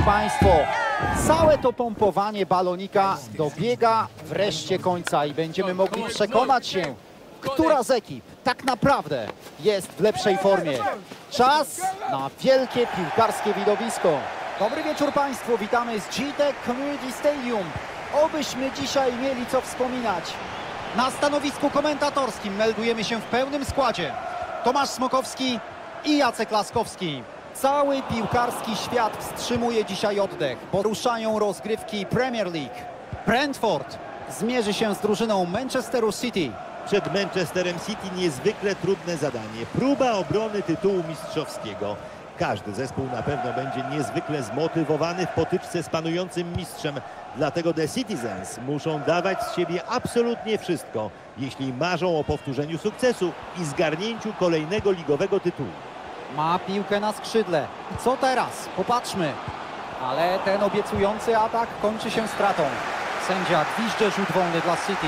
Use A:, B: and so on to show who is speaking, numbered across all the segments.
A: Szanowni Państwo, całe to pompowanie balonika dobiega wreszcie końca i będziemy mogli przekonać się, która z ekip tak naprawdę jest w lepszej formie. Czas na wielkie piłkarskie widowisko. Dobry wieczór Państwu, witamy z GTEC Community Stadium. Obyśmy dzisiaj mieli co wspominać. Na stanowisku komentatorskim meldujemy się w pełnym składzie. Tomasz Smokowski i Jacek Laskowski. Cały piłkarski świat wstrzymuje dzisiaj oddech, bo ruszają rozgrywki Premier League. Brentford zmierzy się z drużyną Manchesteru City.
B: Przed Manchesterem City niezwykle trudne zadanie. Próba obrony tytułu mistrzowskiego. Każdy zespół na pewno będzie niezwykle zmotywowany w potyczce z panującym mistrzem. Dlatego The Citizens muszą dawać z siebie absolutnie wszystko, jeśli marzą o powtórzeniu sukcesu i zgarnięciu kolejnego ligowego tytułu.
A: Ma piłkę na skrzydle. Co teraz? Popatrzmy. Ale ten obiecujący atak kończy się stratą. Sędzia gwizdże rzut wolny dla City.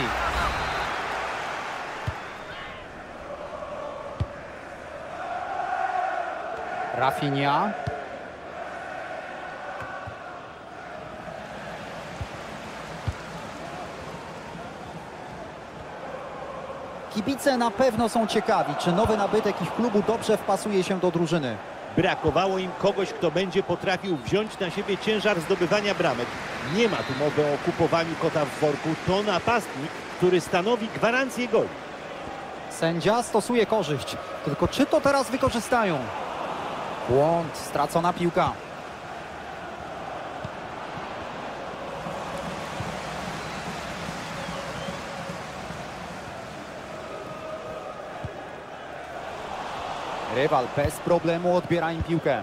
A: Rafinha. Kibice na pewno są ciekawi, czy nowy nabytek ich klubu dobrze wpasuje się do drużyny.
B: Brakowało im kogoś, kto będzie potrafił wziąć na siebie ciężar zdobywania bramek. Nie ma tu mowy o kupowaniu kota w worku. To napastnik, który stanowi gwarancję goli.
A: Sędzia stosuje korzyść. Tylko czy to teraz wykorzystają? Błąd, stracona piłka. Rywal bez problemu odbiera im piłkę.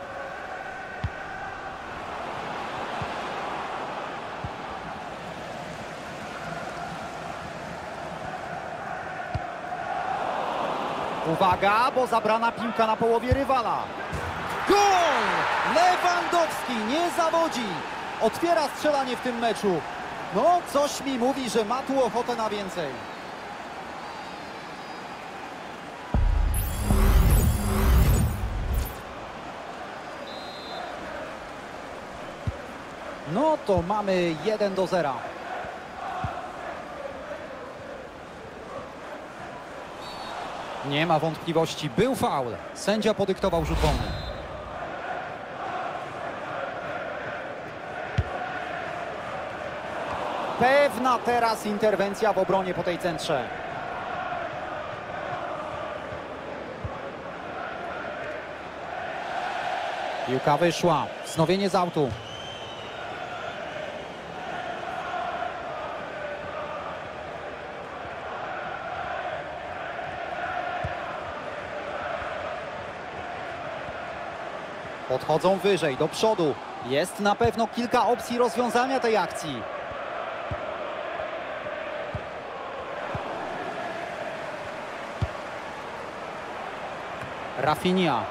A: Uwaga, bo zabrana piłka na połowie rywala. Gol! Lewandowski nie zawodzi. Otwiera strzelanie w tym meczu. No, coś mi mówi, że ma tu ochotę na więcej. No to mamy 1 do 0. Nie ma wątpliwości, był faul. Sędzia podyktował rzut wolny. Pewna teraz interwencja w obronie po tej centrze. Piłka wyszła. Wznowienie z autu. Podchodzą wyżej, do przodu. Jest na pewno kilka opcji rozwiązania tej akcji. Rafinha.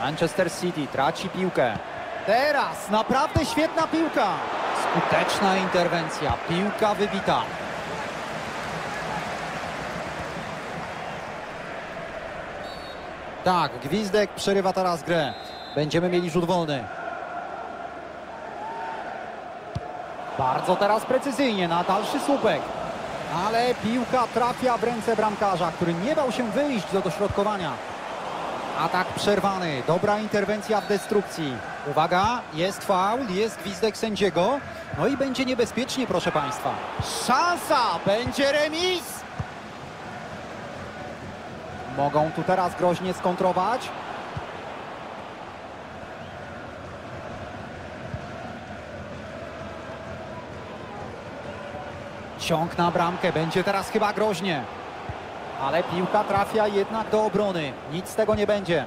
A: Manchester City traci piłkę. Teraz naprawdę świetna piłka. Skuteczna interwencja. Piłka wybita. Tak, Gwizdek przerywa teraz grę. Będziemy mieli rzut wolny. Bardzo teraz precyzyjnie na dalszy słupek. Ale piłka trafia w ręce bramkarza, który nie bał się wyjść do dośrodkowania. Atak przerwany. Dobra interwencja w destrukcji. Uwaga, jest faul, jest gwizdek sędziego. No i będzie niebezpiecznie, proszę Państwa. Szansa! Będzie remis! Mogą tu teraz groźnie skontrować. Ciąg na bramkę, będzie teraz chyba groźnie. Ale piłka trafia jednak do obrony. Nic z tego nie będzie.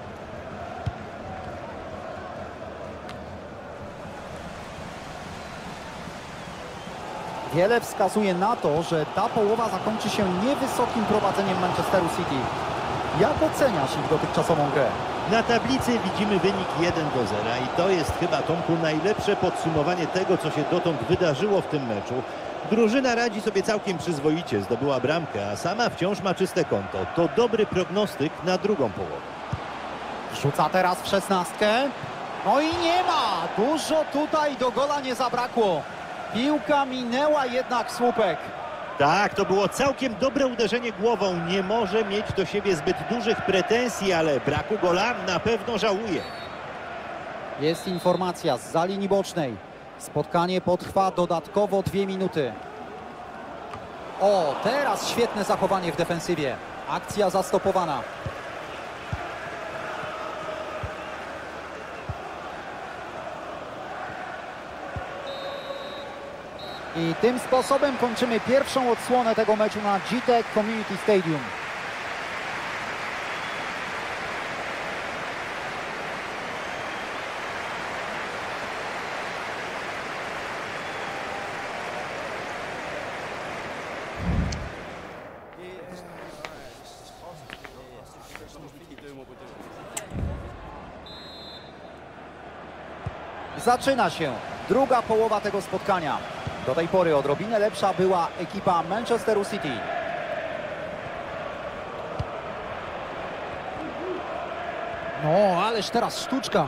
A: Wiele wskazuje na to, że ta połowa zakończy się niewysokim prowadzeniem Manchesteru City. Jak oceniasz ich dotychczasową grę?
B: Na tablicy widzimy wynik 1 do 0 i to jest chyba Tomku najlepsze podsumowanie tego, co się dotąd wydarzyło w tym meczu. Drużyna radzi sobie całkiem przyzwoicie, zdobyła bramkę, a sama wciąż ma czyste konto. To dobry prognostyk na drugą połowę.
A: Wrzuca teraz w szesnastkę. No i nie ma. Dużo tutaj do gola nie zabrakło. Piłka minęła jednak słupek.
B: Tak, to było całkiem dobre uderzenie głową. Nie może mieć do siebie zbyt dużych pretensji, ale braku gola na pewno żałuje.
A: Jest informacja z za linii bocznej. Spotkanie potrwa dodatkowo dwie minuty. O, teraz świetne zachowanie w defensywie. Akcja zastopowana. I tym sposobem kończymy pierwszą odsłonę tego meczu na GTEC Community Stadium. Zaczyna się druga połowa tego spotkania. Do tej pory odrobinę lepsza była ekipa Manchesteru City. No, ależ teraz sztuczka.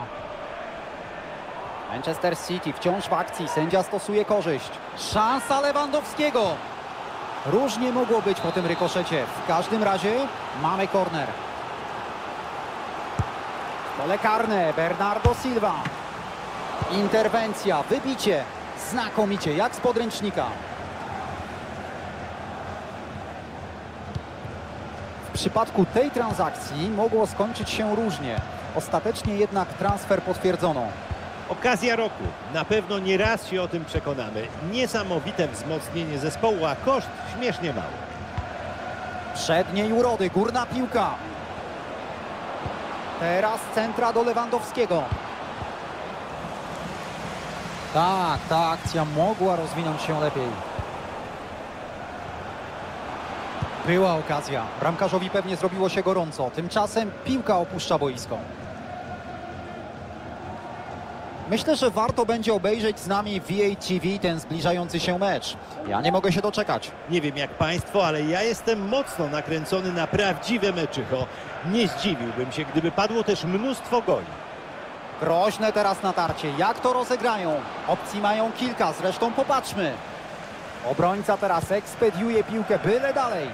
A: Manchester City wciąż w akcji. Sędzia stosuje korzyść. Szansa Lewandowskiego. Różnie mogło być po tym rykoszecie. W każdym razie mamy korner. Pole karne. Bernardo Silva. Interwencja, wybicie. Znakomicie, jak z podręcznika. W przypadku tej transakcji mogło skończyć się różnie. Ostatecznie jednak transfer potwierdzono.
B: Okazja roku. Na pewno nie raz się o tym przekonamy. Niesamowite wzmocnienie zespołu, a koszt śmiesznie mały.
A: Przedniej urody, górna piłka. Teraz centra do Lewandowskiego. Tak, ta akcja mogła rozwinąć się lepiej. Była okazja. Bramkarzowi pewnie zrobiło się gorąco. Tymczasem piłka opuszcza boisko. Myślę, że warto będzie obejrzeć z nami VATV ten zbliżający się mecz. Ja nie mogę się doczekać.
B: Nie wiem jak Państwo, ale ja jestem mocno nakręcony na prawdziwe meczycho. Nie zdziwiłbym się, gdyby padło też mnóstwo goli.
A: Groźne teraz natarcie. Jak to rozegrają? Opcji mają kilka, zresztą popatrzmy. Obrońca teraz ekspediuje piłkę byle dalej.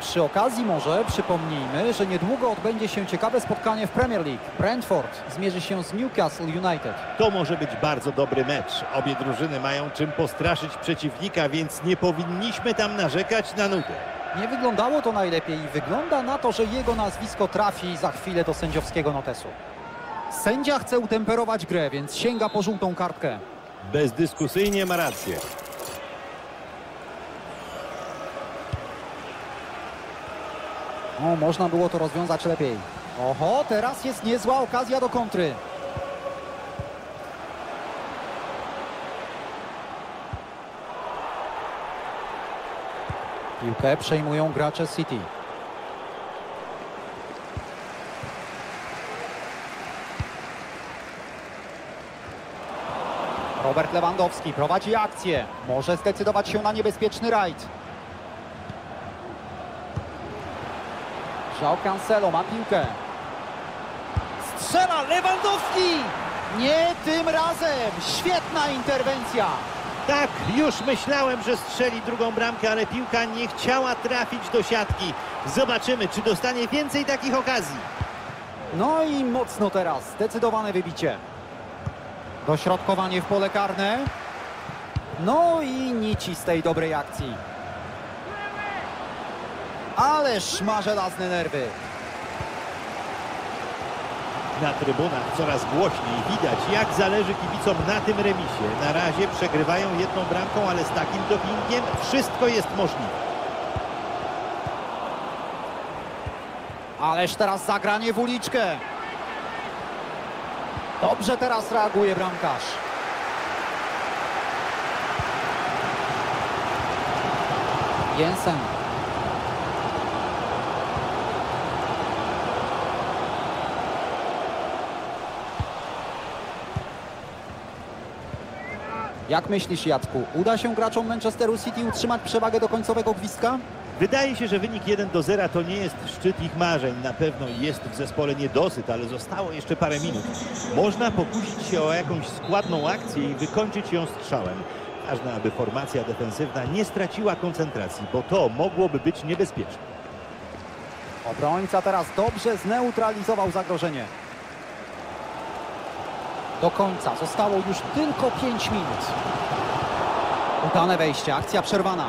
A: Przy okazji może przypomnijmy, że niedługo odbędzie się ciekawe spotkanie w Premier League. Brentford zmierzy się z Newcastle United.
B: To może być bardzo dobry mecz. Obie drużyny mają czym postraszyć przeciwnika, więc nie powinniśmy tam narzekać na nudę.
A: Nie wyglądało to najlepiej i wygląda na to, że jego nazwisko trafi za chwilę do sędziowskiego notesu. Sędzia chce utemperować grę, więc sięga po żółtą kartkę.
B: Bezdyskusyjnie ma rację.
A: O, można było to rozwiązać lepiej. Oho, teraz jest niezła okazja do kontry. Piłkę przejmują gracze City. Robert Lewandowski prowadzi akcję. Może zdecydować się na niebezpieczny rajd. João Cancelo ma piłkę. Strzela Lewandowski! Nie tym razem! Świetna interwencja!
B: Tak, już myślałem, że strzeli drugą bramkę, ale piłka nie chciała trafić do siatki. Zobaczymy, czy dostanie więcej takich okazji.
A: No i mocno teraz, zdecydowane wybicie. Dośrodkowanie w pole karne. No i nici z tej dobrej akcji. Ależ ma żelazne nerwy.
B: Na trybunach coraz głośniej widać, jak zależy kibicom na tym remisie. Na razie przegrywają jedną bramką, ale z takim dopingiem wszystko jest możliwe.
A: Ależ teraz zagranie w uliczkę. Dobrze teraz reaguje bramkarz. Jensen. Jak myślisz, Jacku, uda się graczom Manchesteru City utrzymać przewagę do końcowego gwizdka?
B: Wydaje się, że wynik 1 do 0 to nie jest szczyt ich marzeń. Na pewno jest w zespole niedosyt, ale zostało jeszcze parę minut. Można pokusić się o jakąś składną akcję i wykończyć ją strzałem. Ważne, aby formacja defensywna nie straciła koncentracji, bo to mogłoby być niebezpieczne.
A: Obrońca teraz dobrze zneutralizował zagrożenie. Do końca zostało już tylko 5 minut. Udane wejście, akcja przerwana.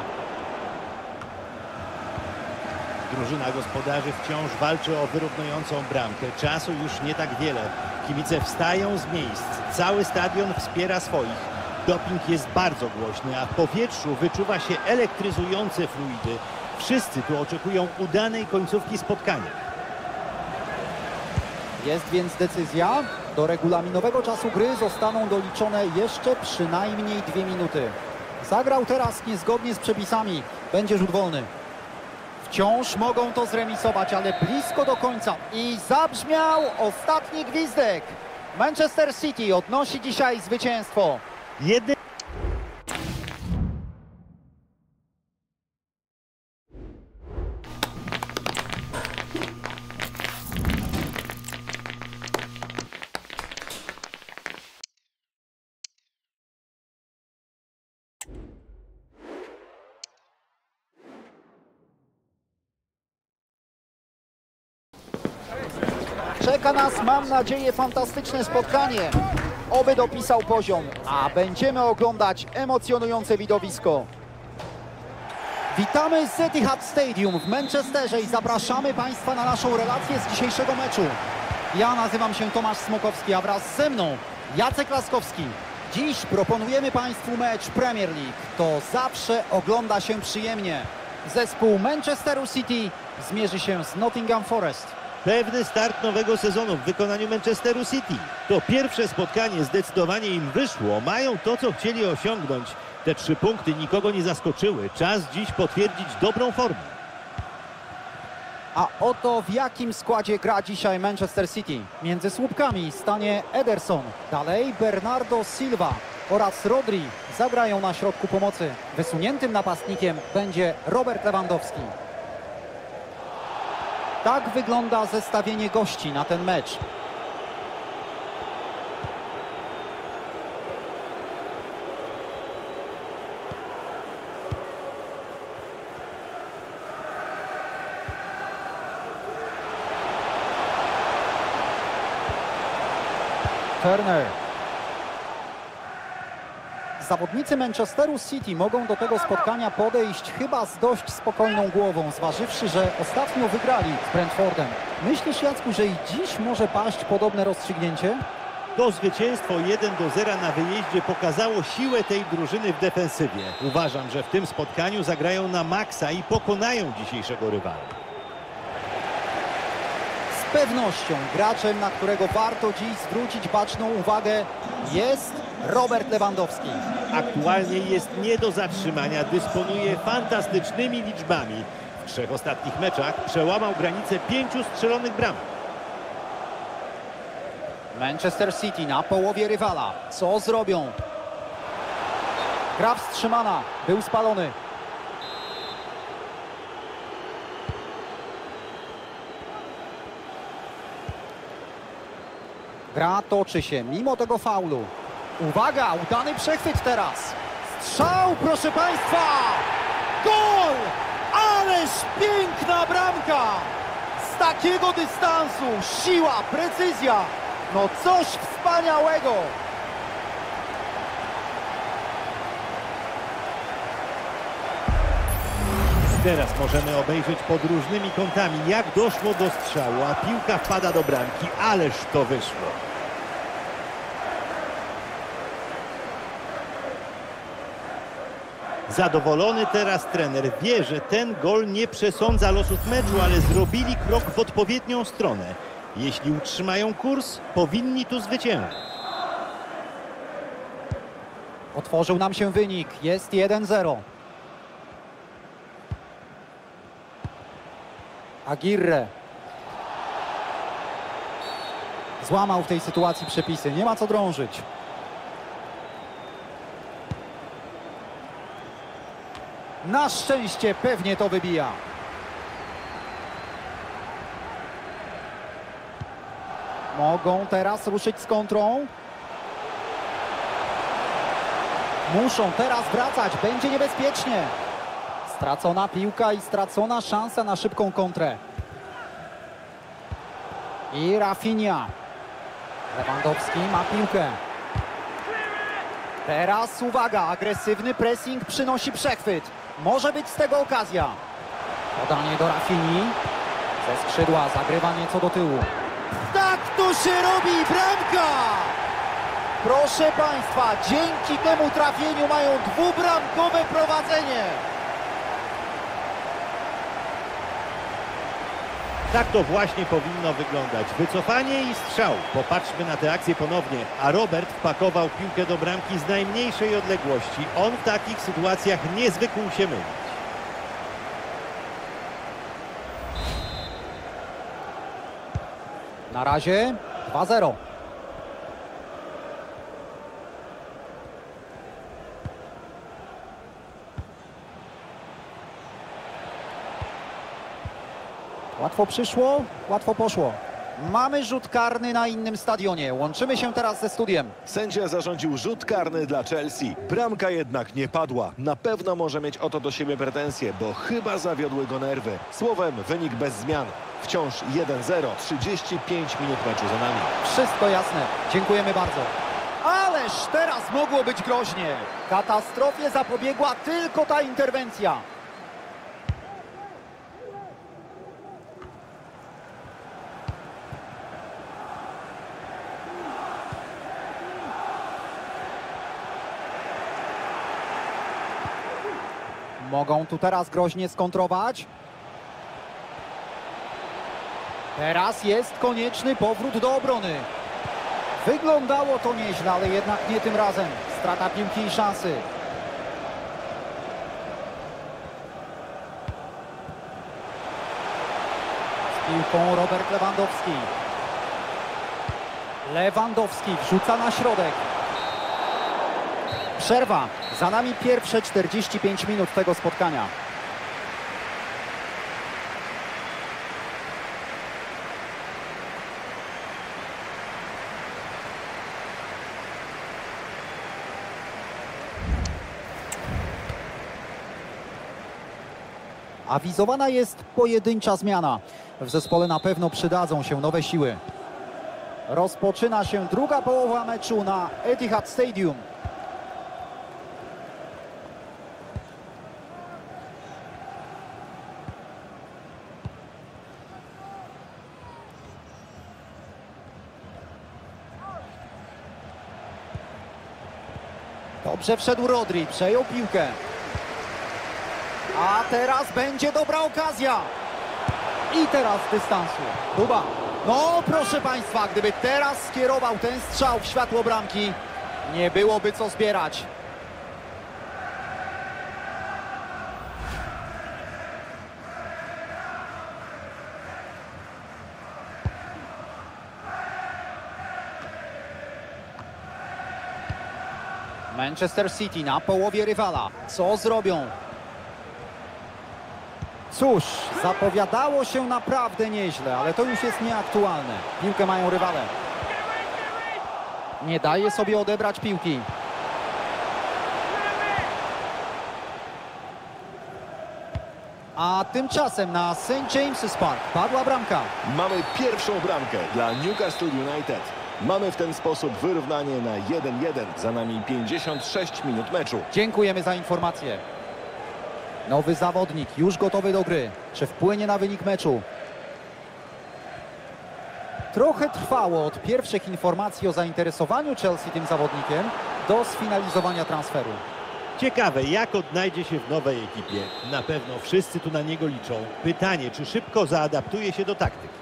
B: Drużyna gospodarzy wciąż walczy o wyrównującą bramkę. Czasu już nie tak wiele. Kibice wstają z miejsc. Cały stadion wspiera swoich. Doping jest bardzo głośny, a w powietrzu wyczuwa się elektryzujące fluidy. Wszyscy tu oczekują udanej końcówki spotkania.
A: Jest więc decyzja. Do regulaminowego czasu gry zostaną doliczone jeszcze przynajmniej dwie minuty. Zagrał teraz niezgodnie z przepisami. Będzie rzut wolny. Wciąż mogą to zremisować, ale blisko do końca. I zabrzmiał ostatni gwizdek. Manchester City odnosi dzisiaj zwycięstwo.
B: Jeden...
A: Czeka nas, mam nadzieję, fantastyczne spotkanie. Oby dopisał poziom, a będziemy oglądać emocjonujące widowisko. Witamy z Etihad Stadium w Manchesterze i zapraszamy Państwa na naszą relację z dzisiejszego meczu. Ja nazywam się Tomasz Smokowski, a wraz ze mną Jacek Laskowski. Dziś proponujemy Państwu mecz Premier League. To zawsze ogląda się przyjemnie. Zespół Manchesteru City zmierzy się z Nottingham Forest.
B: Pewny start nowego sezonu w wykonaniu Manchesteru City. To pierwsze spotkanie zdecydowanie im wyszło. Mają to, co chcieli osiągnąć. Te trzy punkty nikogo nie zaskoczyły. Czas dziś potwierdzić dobrą formę.
A: A oto w jakim składzie gra dzisiaj Manchester City. Między słupkami stanie Ederson, dalej Bernardo Silva oraz Rodri zagrają na środku pomocy. Wysuniętym napastnikiem będzie Robert Lewandowski. Tak wygląda zestawienie gości na ten mecz. Turner. Zawodnicy Manchesteru City mogą do tego spotkania podejść chyba z dość spokojną głową, zważywszy, że ostatnio wygrali z Brentfordem. Myślisz, Jacku, że i dziś może paść podobne rozstrzygnięcie?
B: To zwycięstwo 1 do 0 na wyjeździe pokazało siłę tej drużyny w defensywie. Uważam, że w tym spotkaniu zagrają na maksa i pokonają dzisiejszego rywala.
A: Z pewnością graczem, na którego warto dziś zwrócić baczną uwagę jest Robert Lewandowski.
B: Aktualnie jest nie do zatrzymania, dysponuje fantastycznymi liczbami. W trzech ostatnich meczach przełamał granicę pięciu strzelonych bramek.
A: Manchester City na połowie rywala. Co zrobią? Gra wstrzymana. Był spalony. Gra toczy się mimo tego faulu. Uwaga, udany przechwyt teraz. Strzał, proszę Państwa! Gol! Ależ piękna bramka! Z takiego dystansu siła, precyzja. No coś wspaniałego!
B: Teraz możemy obejrzeć pod różnymi kątami, jak doszło do strzału, a piłka wpada do bramki. Ależ to wyszło. Zadowolony teraz trener wie, że ten gol nie przesądza losów meczu, ale zrobili krok w odpowiednią stronę. Jeśli utrzymają kurs, powinni tu zwyciężyć.
A: Otworzył nam się wynik. Jest 1-0. Aguirre. Złamał w tej sytuacji przepisy. Nie ma co drążyć. Na szczęście pewnie to wybija. Mogą teraz ruszyć z kontrą. Muszą teraz wracać, będzie niebezpiecznie. Stracona piłka i stracona szansa na szybką kontrę. I Rafinha. Lewandowski ma piłkę. Teraz uwaga, agresywny pressing przynosi przechwyt. Może być z tego okazja. Podanie do Rafini. Ze skrzydła zagrywa nieco do tyłu. Tak to się robi, bramka! Proszę Państwa, dzięki temu trafieniu mają dwubramkowe prowadzenie.
B: Tak to właśnie powinno wyglądać. Wycofanie i strzał. Popatrzmy na tę akcję ponownie. A Robert wpakował piłkę do bramki z najmniejszej odległości. On w takich sytuacjach nie zwykł się mylić.
A: Na razie 2-0. Łatwo przyszło, łatwo poszło. Mamy rzut karny na innym stadionie. Łączymy się teraz ze studiem.
C: Sędzia zarządził rzut karny dla Chelsea. Bramka jednak nie padła. Na pewno może mieć o to do siebie pretensje, bo chyba zawiodły go nerwy. Słowem, wynik bez zmian. Wciąż 1-0, 35 minut meczu za nami.
A: Wszystko jasne. Dziękujemy bardzo. Ależ teraz mogło być groźnie. Katastrofie zapobiegła tylko ta interwencja. Mogą tu teraz groźnie skontrować. Teraz jest konieczny powrót do obrony. Wyglądało to nieźle, ale jednak nie tym razem. Strata piłki i szansy. Z piłką Robert Lewandowski. Lewandowski wrzuca na środek. Przerwa. Za nami pierwsze 45 minut tego spotkania. Awizowana jest pojedyncza zmiana. W zespole na pewno przydadzą się nowe siły. Rozpoczyna się druga połowa meczu na Etihad Stadium. Dobrze wszedł Rodri, przejął piłkę. A teraz będzie dobra okazja. I teraz dystansu. Kuba. No proszę Państwa, gdyby teraz skierował ten strzał w światło bramki, nie byłoby co zbierać. Manchester City na połowie rywala. Co zrobią? Cóż, zapowiadało się naprawdę nieźle, ale to już jest nieaktualne. Piłkę mają rywale. Nie daje sobie odebrać piłki. A tymczasem na St. James's Park padła bramka.
C: Mamy pierwszą bramkę dla Newcastle United. Mamy w ten sposób wyrównanie na 1-1. Za nami 56 minut meczu.
A: Dziękujemy za informację. Nowy zawodnik, już gotowy do gry. Czy wpłynie na wynik meczu? Trochę trwało od pierwszych informacji o zainteresowaniu Chelsea tym zawodnikiem do sfinalizowania transferu.
B: Ciekawe, jak odnajdzie się w nowej ekipie. Na pewno wszyscy tu na niego liczą. Pytanie, czy szybko zaadaptuje się do taktyki.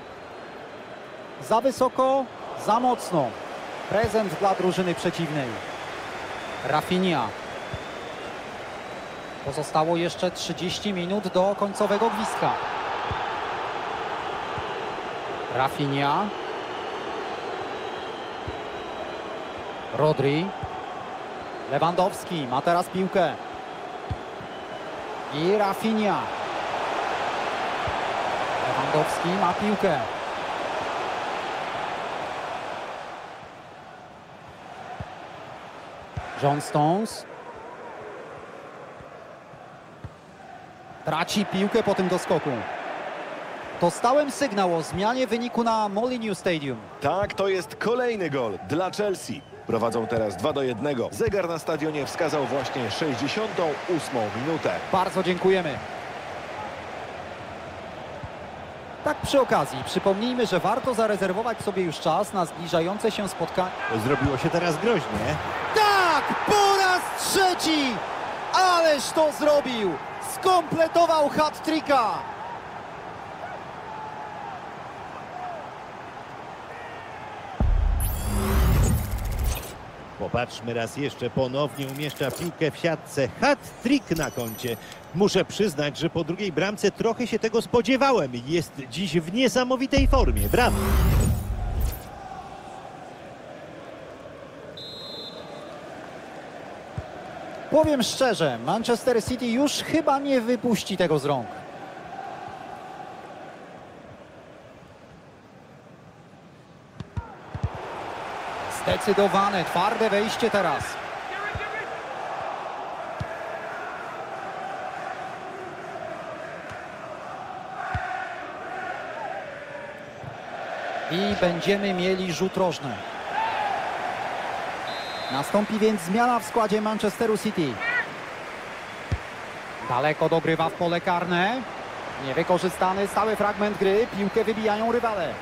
A: Za wysoko, za mocno. Prezent dla drużyny przeciwnej. Rafinha. Pozostało jeszcze 30 minut do końcowego gwizdka. Rafinha. Rodri. Lewandowski ma teraz piłkę. I Rafinha. Lewandowski ma piłkę. John Stones. Traci piłkę po tym doskoku. Dostałem sygnał o zmianie wyniku na Molineux Stadium.
C: Tak, to jest kolejny gol dla Chelsea. Prowadzą teraz 2 do 1. Zegar na stadionie wskazał właśnie 68 minutę.
A: Bardzo dziękujemy. Tak przy okazji, przypomnijmy, że warto zarezerwować sobie już czas na zbliżające się spotkanie.
B: Zrobiło się teraz groźnie.
A: Po raz trzeci! Ależ to zrobił! Skompletował hat-tricka!
B: Popatrzmy raz jeszcze, ponownie umieszcza piłkę w siatce. Hat-trick na koncie. Muszę przyznać, że po drugiej bramce trochę się tego spodziewałem. Jest dziś w niesamowitej formie. Brawo!
A: Powiem szczerze, Manchester City już chyba nie wypuści tego z rąk. Zdecydowane, twarde wejście teraz. I będziemy mieli rzut rożny. Nastąpi więc zmiana w składzie Manchesteru City. Daleko dogrywa w pole karne. Niewykorzystany stały fragment gry. Piłkę wybijają rywale.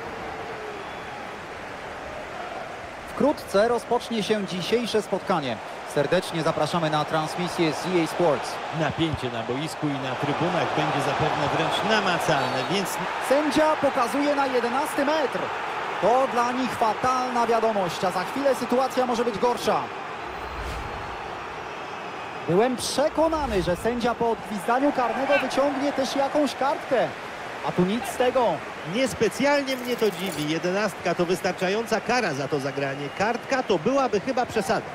A: Wkrótce rozpocznie się dzisiejsze spotkanie. Serdecznie zapraszamy na transmisję z EA Sports.
B: Napięcie na boisku i na trybunach będzie zapewne wręcz namacalne, więc
A: Sędzia pokazuje na 11 metr. To dla nich fatalna wiadomość, a za chwilę sytuacja może być gorsza. Byłem przekonany, że sędzia po odgwizdaniu karnego wyciągnie też jakąś kartkę. A tu nic z tego.
B: niespecjalnie mnie to dziwi. Jedenastka to wystarczająca kara za to zagranie. Kartka to byłaby chyba przesada.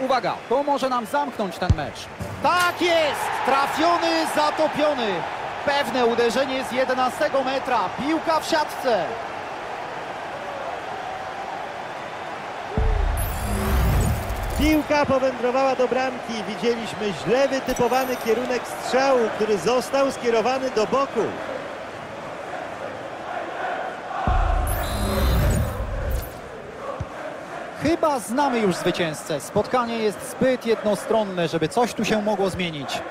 A: Uwaga, to może nam zamknąć ten mecz. Tak jest! Trafiony, zatopiony. Pewne uderzenie z 11 metra. Piłka w siatce.
B: Piłka powędrowała do bramki. Widzieliśmy źle wytypowany kierunek strzału, który został skierowany do boku.
A: Chyba znamy już zwycięzcę. Spotkanie jest zbyt jednostronne, żeby coś tu się mogło zmienić.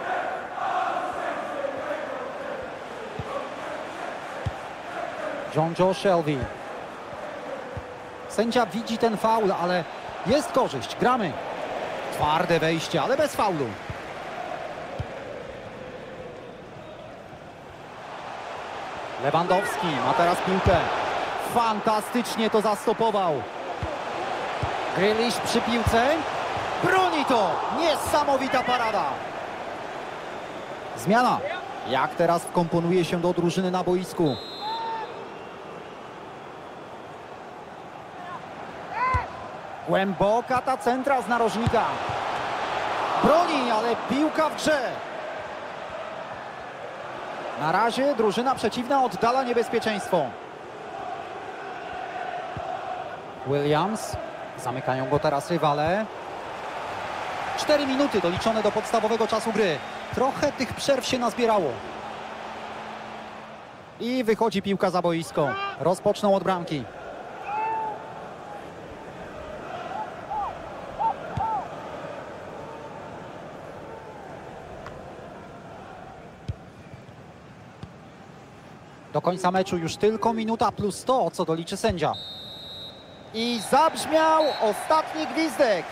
A: John Joe Shelby. Sędzia widzi ten faul, ale jest korzyść. Gramy. Twarde wejście, ale bez faulu. Lewandowski ma teraz piłkę. Fantastycznie to zastopował. Grealish przy piłce. Broni to! Niesamowita parada. Zmiana. Jak teraz wkomponuje się do drużyny na boisku? Głęboka ta centra z narożnika. Broni, ale piłka w grze. Na razie drużyna przeciwna oddala niebezpieczeństwo. Williams. Zamykają go teraz rywale. Cztery minuty doliczone do podstawowego czasu gry. Trochę tych przerw się nazbierało. I wychodzi piłka za boisko. Rozpoczną od bramki. Do końca meczu już tylko minuta plus to, co doliczy sędzia. I zabrzmiał ostatni gwizdek.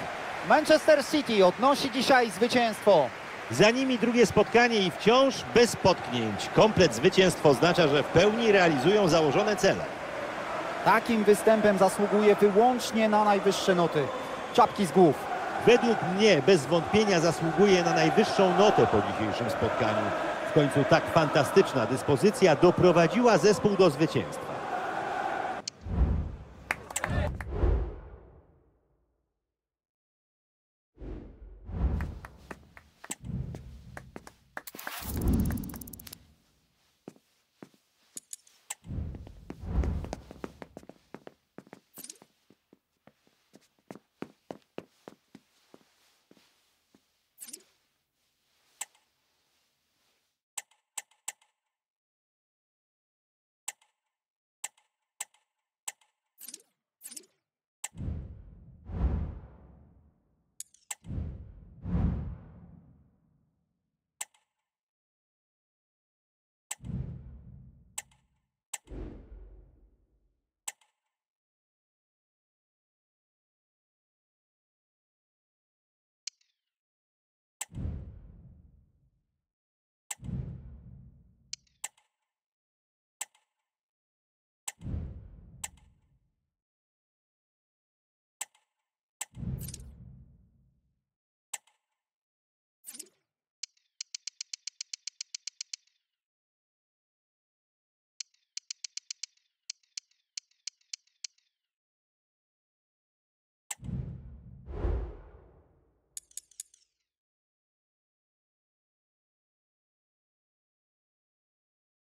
A: Manchester City odnosi dzisiaj zwycięstwo.
B: Za nimi drugie spotkanie i wciąż bez potknięć. Komplet zwycięstw oznacza, że w pełni realizują założone cele.
A: Takim występem zasługuje wyłącznie na najwyższe noty. Czapki z głów.
B: Według mnie bez wątpienia zasługuje na najwyższą notę po dzisiejszym spotkaniu. W końcu tak fantastyczna dyspozycja doprowadziła zespół do zwycięstwa.